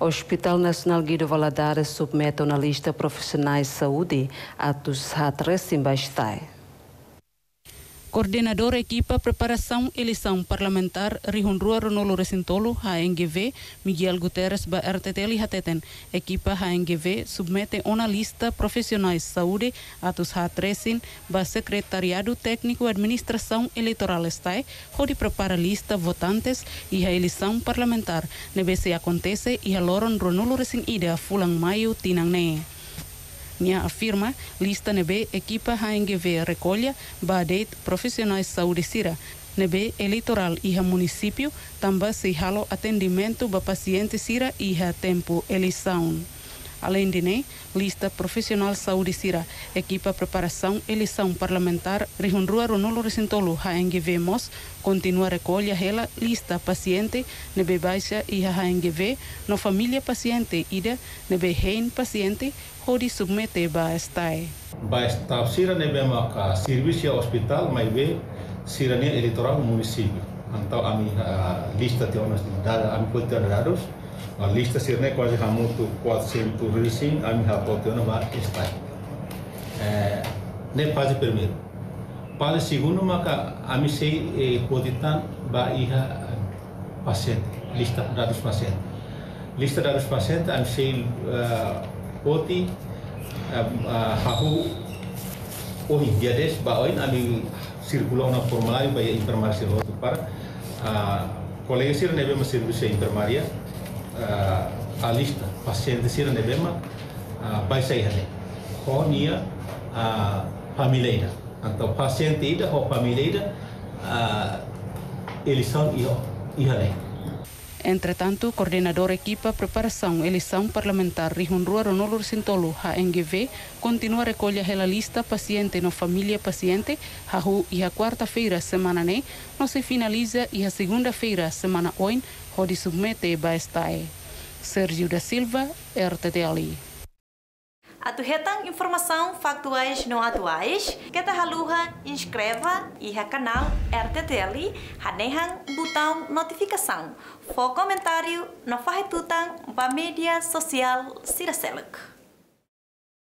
O Hospital Nacional Guido Valadares submete uma lista profissionais de saúde a dos hatres em Bastai. Coordenador equipa preparação eleição parlamentar Rihunrua Ronolo Recintolo, HNGV, Miguel Guterres ba RTTL Hateten. Equipa HNGV submete uma lista profissionais de saúde atos hatresin ba Secretariado Técnico Administração Eleitoral Estai, onde prepara lista votantes e a eleição parlamentar. Nebe se acontece e a Loron Ronolo Fulang Maio, Tinang Nia afirma, lista nebe equipa HNGV recolha, badet profissionais de saúde sira. Nebe eleitoral e município também se halo atendimento ba paciente sira e tempo eleição. Além de né, lista profissional saúde sira, equipa preparação eleição parlamentar, rihunrua ronolo recintolo HNGV MOS, continua recolha ela lista paciente, nebe baixa e a HNGV, no família paciente ida, nebe hein paciente, hodi submete ba estai. Ba estai sira nebe serviço hospital, mas be sira eleitoral município. Então, a minha lista de onas dada, a minha dados, a Lista sirne quasi hamutu quatsentu risin ami hapotiona va está. Ne pase primero. Pasi segundo maka ami sei poditan ba iha pasien, lista dados pasien, Lista dados paciente ami sei poti hahu ohi diades kami ami na formal ba iha informasi rotu para colegas ir nebe masir bisa intermaria, a lista paciente sira nebema uh, vai sair hane ho nia a família então paciente ida ho família eles são iho ihane Entretanto, coordenador equipa preparação eleição parlamentar Rihunrua Ronolo Sintolo, HNGV, continua a recolher a lista paciente no família paciente, hahu e a quarta-feira semana ne, não se finaliza e a segunda-feira semana oin, onde submete baestae. Sérgio da Silva, RTTL. Atuhetang informação factuais não atuais, que ta haluha inscreva e ha canal RTTL, hanehang botão notificação. For comentário, no fahetutang ba mídia social Siraselek.